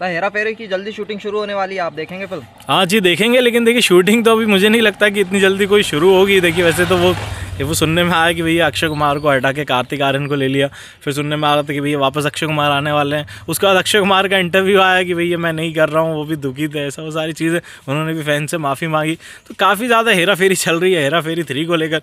Sir Hera फेरी की जल्दी shooting शुरू होने वाली है, आप देखेंगे फ़िल्म हाँ जी, देखेंगे, लेकिन देखिए शूटिंग तो अभी मुझे नहीं लगता कि इतनी जल्दी कोई शुरू होगी। देखिए, वैसे तो वो वो सुनने में आया कि भैया अक्षय कुमार को हटा के कार्तिक आर्यन को ले लिया। फिर सुनने में आ रहा था कि भैया वापस अक्षय कुमार आने वाले हैं। उसके बाद अक्षय कुमार का इंटरव्यू आया कि भैया मैं नहीं कर रहा हूँ, वो भी दुखी थे, ऐसा वो सारी चीज़ें उन्होंने भी फ़ैन से माफ़ी मांगी। तो काफ़ी ज़्यादा हेरा फेरी चल रही है, हेरा फेरी थ्री को लेकर।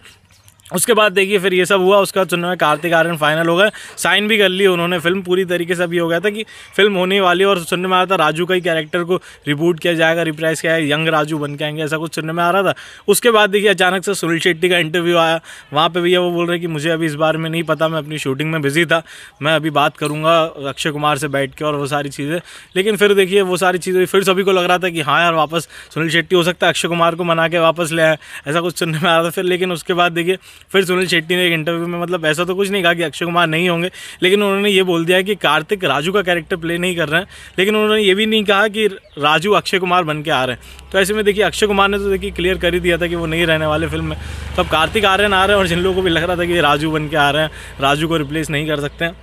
उसके बाद देखिए फिर ये सब हुआ, उसका बाद में कार्तिक आर्यन फाइनल हो गया साइन भी कर ली उन्होंने फ़िल्म पूरी तरीके से अभी हो गया था कि फ़िल्म होने वाली और सुनने में आ रहा था राजू का ही कैरेक्टर को रिबूट किया जाएगा रिप्राइज किया जाएगा यंग राजू बन के आएँगे, ऐसा कुछ सुनने में आ रहा था। उसके बाद देखिए अचानक से सुनील शेट्टी का इंटरव्यू आया। वहाँ पर भैया वो बोल रहे कि मुझे अभी इस बारे में नहीं पता, मैं अपनी शूटिंग में बिज़ी था, मैं अभी बात करूँगा अक्षय कुमार से बैठ के और वो सारी चीज़ें। लेकिन फिर देखिए वो सारी चीज़ें फिर सभी को लग रहा था कि हाँ यार, वापस सुनील शेट्टी हो सकता है, अक्षय कुमार को मना के वापस ले आए, ऐसा कुछ सुनने में आ रहा था फिर। लेकिन उसके बाद देखिए फिर सुनील शेट्टी ने एक इंटरव्यू में मतलब ऐसा तो कुछ नहीं कहा कि अक्षय कुमार नहीं होंगे, लेकिन उन्होंने ये बोल दिया कि कार्तिक राजू का कैरेक्टर प्ले नहीं कर रहे हैं। लेकिन उन्होंने ये भी नहीं कहा कि राजू अक्षय कुमार बन के आ रहे हैं। तो ऐसे में देखिए, अक्षय कुमार ने तो देखिए क्लियर कर ही दिया था कि वो नहीं रहने वाले फ़िल्म में। तो अब कार्तिक आर्यन आ रहे हैं, और जिन लोगों को भी लग रहा था कि राजू बन के आ रहे हैं, राजू को रिप्लेस नहीं कर सकते हैं।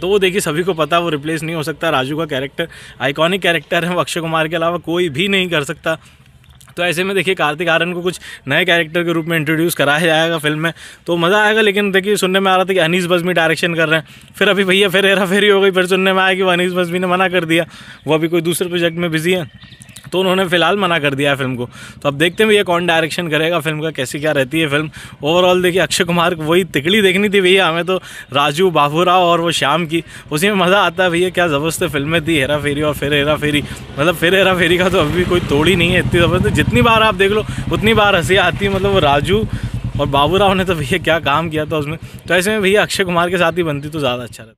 तो वो देखिए, सभी को पता, वो रिप्लेस नहीं हो सकता। राजू का कैरेक्टर आइकॉनिक कैरेक्टर है वो अक्षय कुमार के अलावा कोई भी नहीं कर सकता। तो ऐसे में देखिए कार्तिक आर्यन को कुछ नए कैरेक्टर के रूप में इंट्रोड्यूस कराया जाएगा फ़िल्म में। तो मज़ा आएगा, लेकिन देखिए सुनने में आ रहा था कि अनीस बजमी डायरेक्शन कर रहे हैं। फिर अभी भैया फिर हेरा फेरी हो गई, फिर सुनने में आया कि वो अनीस बजमी ने मना कर दिया। वो अभी कोई दूसरे प्रोजेक्ट में बिज़ी है। तो उन्होंने फ़िलहाल मना कर दिया है फ़िल्म को। तो अब देखते हैं भैया कौन डायरेक्शन करेगा फ़िल्म का, कैसी क्या रहती है फ़िल्म। ओवरऑल देखिए, अक्षय कुमार वही तिकड़ी देखनी थी भैया हमें तो राजू बाबूराव और वो श्याम की। उसी में मज़ा आता है भैया, क्या ज़बरदस्त फ़िल्में थी, हेरा फेरी और फिर हेरा फेरी। मतलब फिर हेरा फेरी का तो अभी कोई तोड़ ही नहीं है, इतनी ज़बरदस्त। जितनी बार आप देख लो, उतनी बार हँसी आती है मतलब वो राजू और बाबूराव ने तो भैया क्या काम किया था उसमें। तो ऐसे में भैया अक्षय कुमार के साथ ही बनती तो ज़्यादा अच्छा रहता।